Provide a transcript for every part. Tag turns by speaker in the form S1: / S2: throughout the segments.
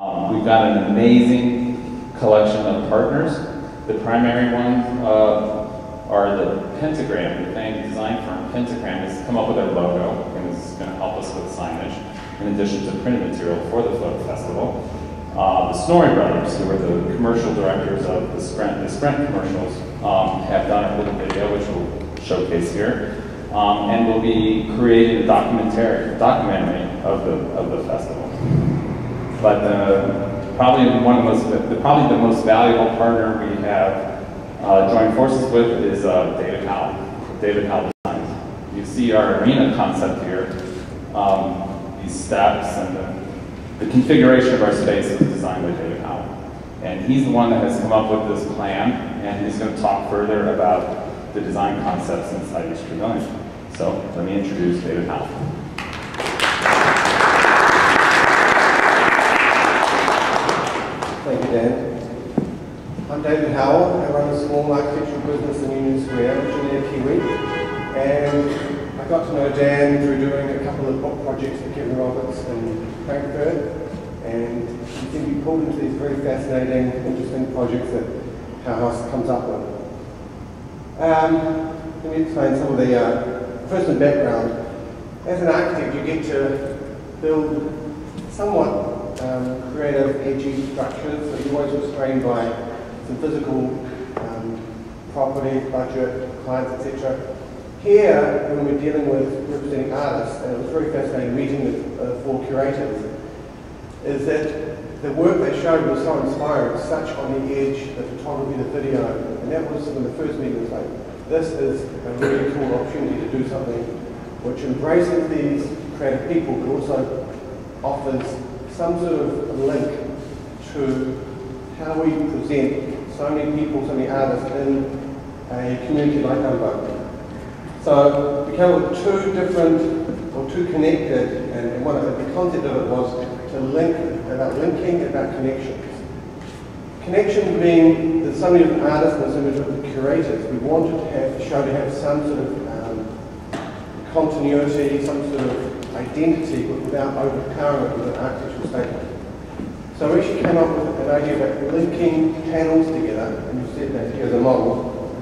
S1: Um, we've got an amazing collection of partners. The primary ones uh, are the Pentagram, the design firm. Pentagram has come up with our logo and is going to help us with signage, in addition to printed material for the Photo Festival. Uh, the Snorri Brothers, who are the commercial directors of the Sprint, the Sprint commercials, um, have done a little video which we'll showcase here, um, and we'll be creating a documentary, documentary of the of the festival. But uh, probably one of the most, the, probably the most valuable partner we have uh, joined forces with is uh, David Howell. David Howell Designs. You see our arena concept here. Um, these steps and the, the configuration of our space is designed by David Howell. And he's the one that has come up with this plan, and he's going to talk further about the design concepts inside East Pavilion. So let me introduce David Howell.
S2: Thank you, Dan. I run a small architectural business in Union Square, originally a Kiwi. And I got to know Dan through doing a couple of book projects for Kevin Roberts in Frankfurt. And he can be pulled into these very fascinating, interesting projects that Powerhouse comes up with. Um, let me explain some of the, uh, first background. As an architect, you get to build somewhat um, creative, edgy structures, so you're always restrained by some physical um, property, budget, clients, etc. Here, when we're dealing with representing artists, and it was very fascinating meeting with uh, four curators, is that the work they showed was so inspiring, such on the edge, the photography, the video, and that was when the first meeting was like, this is a really cool opportunity to do something which embraces these creative people, but also offers some sort of link to how we present so many people, so many artists in a community like Dumbo. So we came up with two different, or two connected, and one of the, the concept of it was to link, about linking, about connections. Connection being there's so many different artists and so many different curators. We wanted to have the show to have some sort of um, continuity, some sort of identity without overpowering it with an architectural statement. So we actually came up with an idea about linking panels together, and you see that here as a model.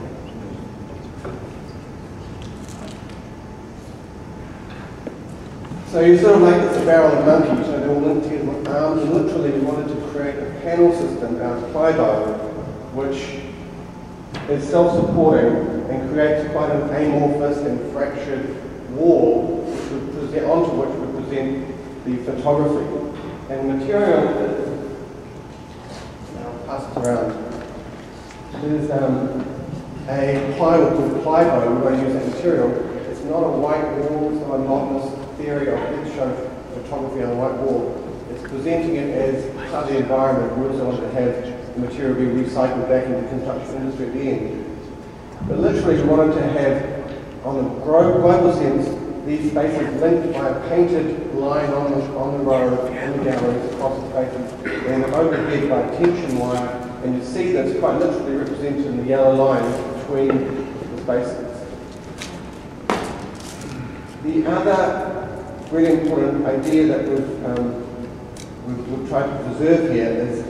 S2: So you sort of like it's a barrel of monkeys, so they're all linked together with arms, literally we wanted to create a panel system out of Plyboo, which is self-supporting and creates quite an amorphous and fractured wall present, onto which we present the photography. And material, I'll pass it around, is um, a plywood Plyboo, we won't use that material. It's not a white wall, it's not a monotonous theory of show photography on a white wall. It's presenting it as part of the environment. We also want to have the material be recycled back into the construction industry at the end. But literally we wanted to have, on a global sense, these spaces linked by a painted line on the, on the road, in the galleries, across the spaces, and overhead by a tension wire, and you see that's quite literally represented in the yellow line between the spaces. The other really important idea that we've, um, we've, we've tried to preserve here is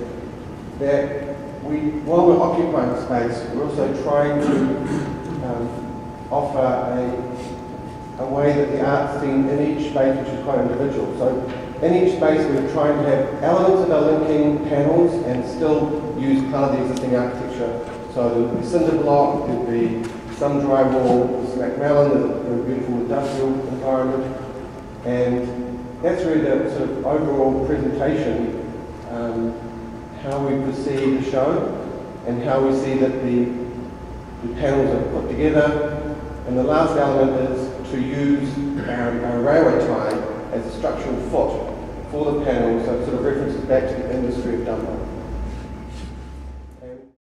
S2: that we, while we're occupying space, we're also trying to um, offer a a way that the art's seen in each space, which is quite individual. So in each space, we're trying to have elements that are linking panels and still use part of the existing architecture. So there'll be cinder block, there'll be some drywall, some McMillan, a beautiful industrial environment. And that's really the sort of overall presentation, um, how we perceive the show and how we see that the, the panels are put together. And the last element is to use a railway tie as a structural foot for the panel, so it sort of references back to the industry of Dumbo.